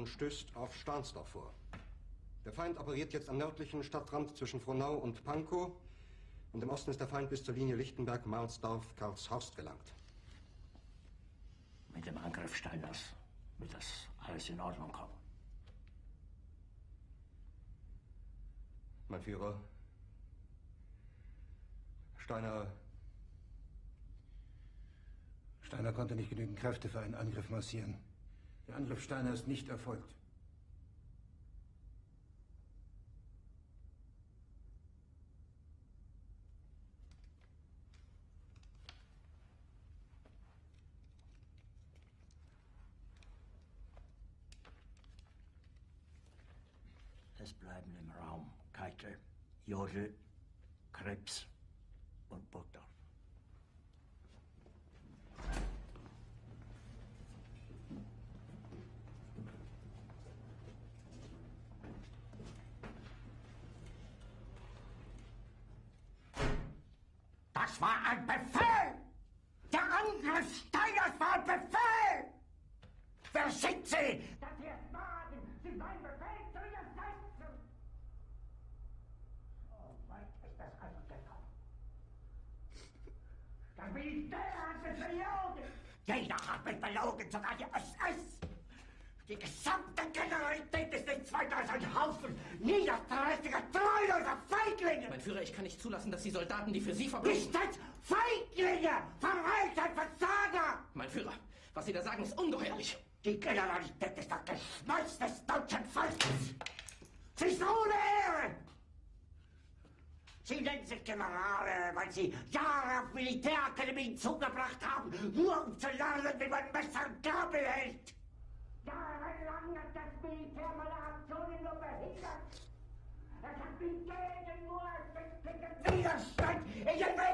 und stößt auf Stahnsdorf vor. Der Feind operiert jetzt am nördlichen Stadtrand zwischen Frohnau und Pankow und im Osten ist der Feind bis zur Linie Lichtenberg-Marsdorf-Karlshorst gelangt. Mit dem Angriff Steiners wird das alles in Ordnung kommen. Mein Führer, Steiner. Steiner konnte nicht genügend Kräfte für einen Angriff massieren. Der Angriff Steiner ist nicht erfolgt. Es bleiben im Raum Keitel, Jodl, Krebs und Burgdorf. Das war ein Befehl! Der Angriff Steiners war ein Befehl! Wer sind Sie? Dass Sie es wagen, Sie meinen Befehl zu widersetzen! So weit ist es also gekommen. Das Militär hat mich belogen! Jeder hat mich belogen, sogar die SS! Die gesamte Generalität ist nichts weiter als ein Haufen niederträchtiger, treuloser Feiglinge! Führer, ich kann nicht zulassen, dass die Soldaten, die für Sie verbringen... Nicht als Feiglinge! Verreiter, Versager! Mein Führer, was Sie da sagen, ist ungeheuerlich. Die Generalität ist das Geschmeiß des deutschen Volkes! Sie ist ohne Ehre! Sie nennen sich Generale, weil Sie Jahre auf Militärakademien zugebracht haben, nur um zu lernen, wie man Messer und Gabel hält! Jahrelang hat das Militär meine Aktionen nur behindert! Es hat mich jeden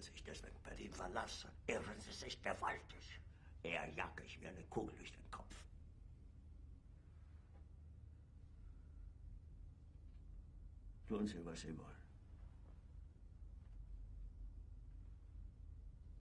dass ich deswegen Berlin verlasse, irren Sie sich gewaltig. Eher jage ich mir eine Kugel durch den Kopf. Tun Sie, was Sie wollen.